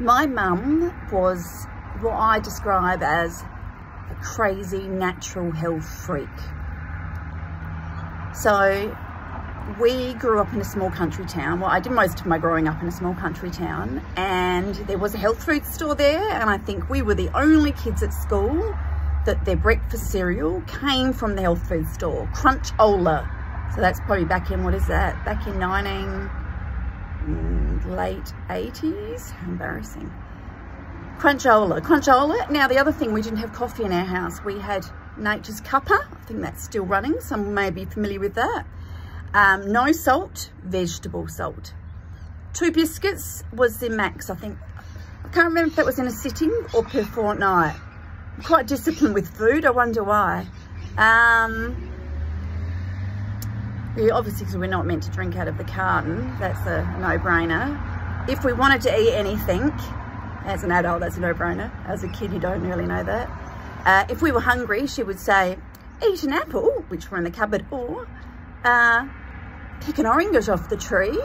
My mum was what I describe as a crazy natural health freak. So we grew up in a small country town. Well, I did most of my growing up in a small country town and there was a health food store there and I think we were the only kids at school that their breakfast cereal came from the health food store, Crunchola. So that's probably back in, what is that? Back in 19, mm, late 80s, embarrassing. Crunchola, Crunchola. Now the other thing, we didn't have coffee in our house. We had Nature's Cuppa. I think that's still running. Some may be familiar with that. Um, no salt, vegetable salt. Two biscuits was the max, I think. I can't remember if that was in a sitting or per fortnight. I'm quite disciplined with food, I wonder why. Um, obviously because we're not meant to drink out of the carton, that's a no-brainer. If we wanted to eat anything, as an adult, that's a no-brainer. As a kid, you don't really know that. Uh, if we were hungry, she would say, eat an apple, which were in the cupboard, or uh, pick an orange off the tree.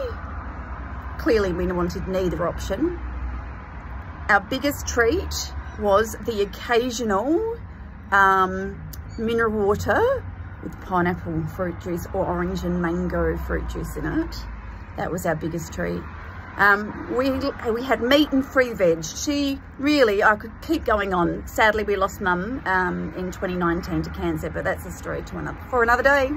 Clearly we wanted neither option. Our biggest treat was the occasional um, mineral water with pineapple fruit juice or orange and mango fruit juice in it. That was our biggest treat. Um, we, we had meat and free veg. She really, I could keep going on. Sadly, we lost mum um, in 2019 to cancer, but that's a story to another, for another day.